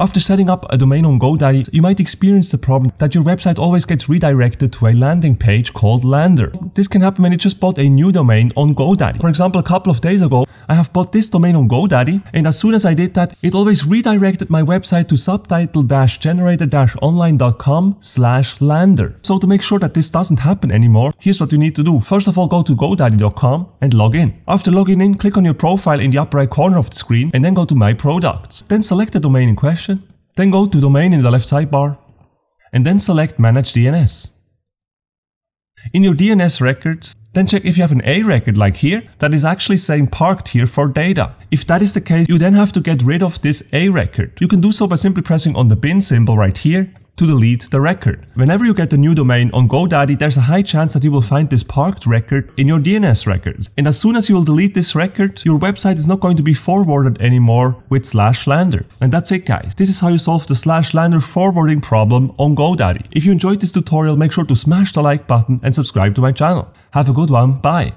After setting up a domain on GoDaddy, you might experience the problem that your website always gets redirected to a landing page called Lander. This can happen when you just bought a new domain on GoDaddy. For example, a couple of days ago, I have bought this domain on GoDaddy, and as soon as I did that, it always redirected my website to subtitle-generator-online.com slash lander. So to make sure that this doesn't happen anymore, here's what you need to do. First of all, go to godaddy.com and log in. After logging in, click on your profile in the upper right corner of the screen, and then go to My Products. Then select the domain in question then go to Domain in the left sidebar, and then select Manage DNS. In your DNS records, then check if you have an A record like here that is actually saying parked here for data. If that is the case, you then have to get rid of this A record. You can do so by simply pressing on the bin symbol right here to delete the record. Whenever you get a new domain on GoDaddy, there's a high chance that you will find this parked record in your DNS records. And as soon as you will delete this record, your website is not going to be forwarded anymore with slash lander. And that's it guys. This is how you solve the slash lander forwarding problem on GoDaddy. If you enjoyed this tutorial, make sure to smash the like button and subscribe to my channel. Have a good one. Bye.